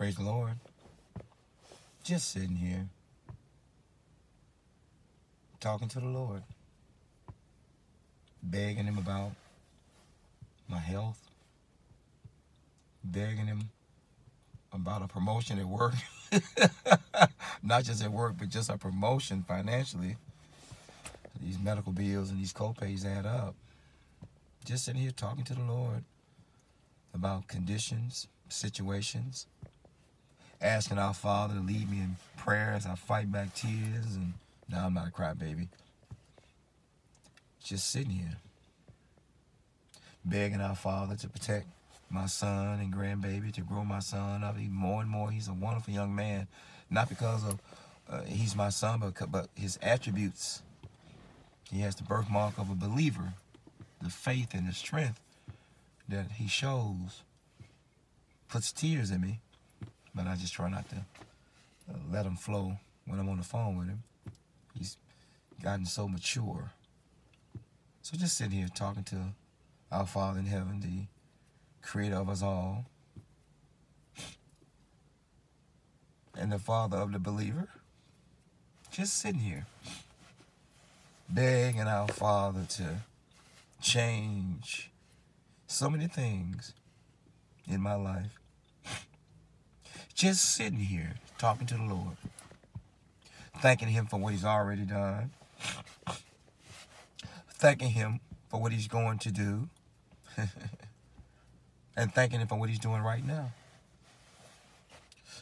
Praise the Lord. Just sitting here, talking to the Lord, begging Him about my health, begging Him about a promotion at work. Not just at work, but just a promotion financially. These medical bills and these copays add up. Just sitting here talking to the Lord about conditions, situations, asking our Father to lead me in prayer as I fight back tears. And now I'm not a crybaby. Just sitting here, begging our Father to protect my son and grandbaby, to grow my son up even more and more. He's a wonderful young man, not because of uh, he's my son, but, but his attributes. He has the birthmark of a believer, the faith and the strength that he shows puts tears in me, but I just try not to uh, let them flow when I'm on the phone with him. He's gotten so mature. So just sitting here talking to our Father in heaven, the creator of us all, and the Father of the believer, just sitting here begging our Father to change so many things in my life. Just sitting here talking to the Lord, thanking Him for what He's already done, thanking Him for what He's going to do, and thanking Him for what He's doing right now.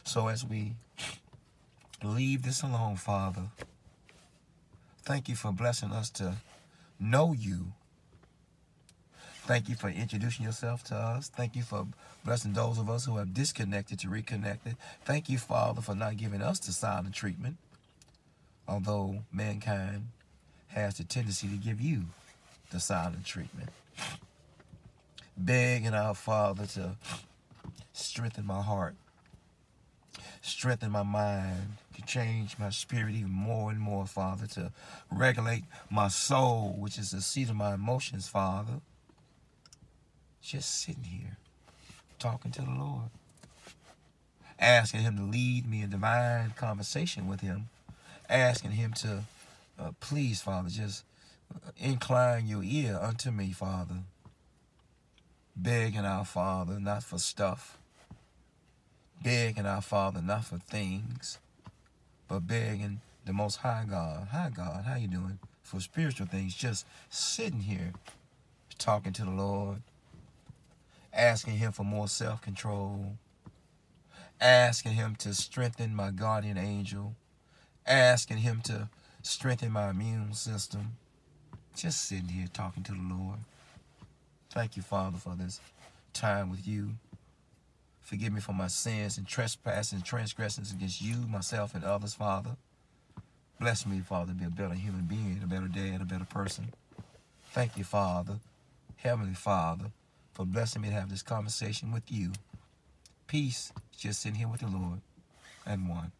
So as we leave this alone, Father, thank you for blessing us to know you Thank you for introducing yourself to us. Thank you for blessing those of us who have disconnected to reconnected. Thank you, Father, for not giving us the silent treatment, although mankind has the tendency to give you the silent treatment. Begging our Father to strengthen my heart, strengthen my mind, to change my spirit even more and more, Father, to regulate my soul, which is the seat of my emotions, Father just sitting here talking to the Lord, asking Him to lead me in divine conversation with Him, asking Him to, uh, please, Father, just incline your ear unto me, Father. Begging our Father, not for stuff. Begging our Father, not for things, but begging the Most High God. Hi, God, how you doing? For spiritual things, just sitting here talking to the Lord, asking him for more self-control, asking him to strengthen my guardian angel, asking him to strengthen my immune system. Just sitting here talking to the Lord. Thank you, Father, for this time with you. Forgive me for my sins and trespasses and transgressions against you, myself, and others, Father. Bless me, Father, to be a better human being, a better dad, a better person. Thank you, Father, Heavenly Father, for blessing me to have this conversation with you. Peace, just sitting here with the Lord and one.